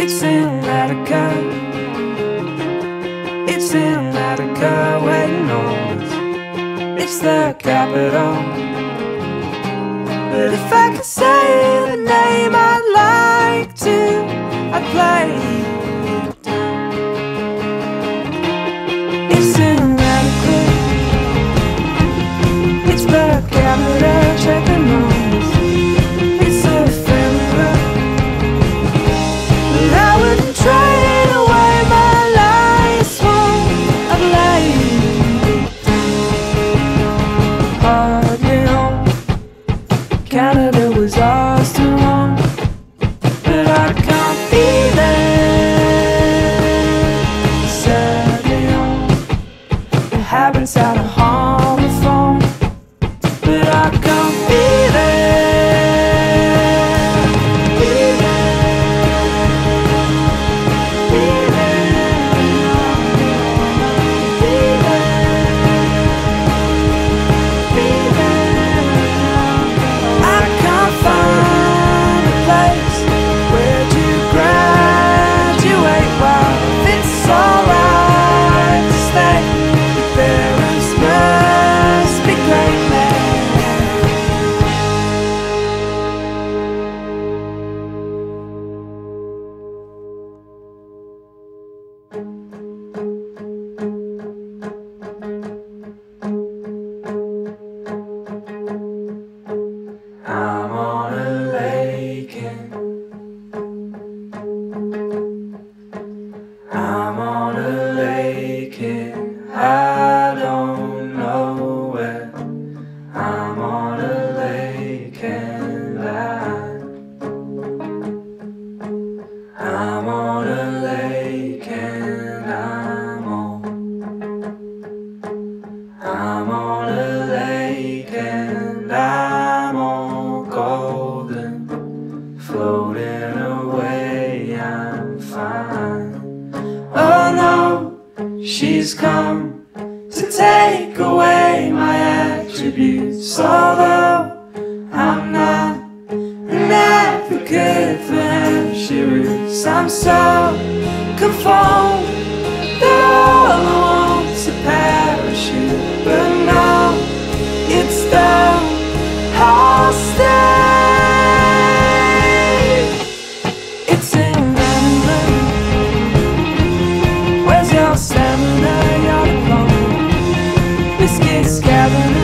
It's in Attica. It's in Attica, waiting on us. It's the capital. But if I could say the name I'd like to, I'd play it down. It's. It's the capital, out of phone, but I can't be On floating away. I'm fine. Oh no, she's come to take away my attributes. Although I'm not an advocate for Hampshire roots, I'm so conformed Where's your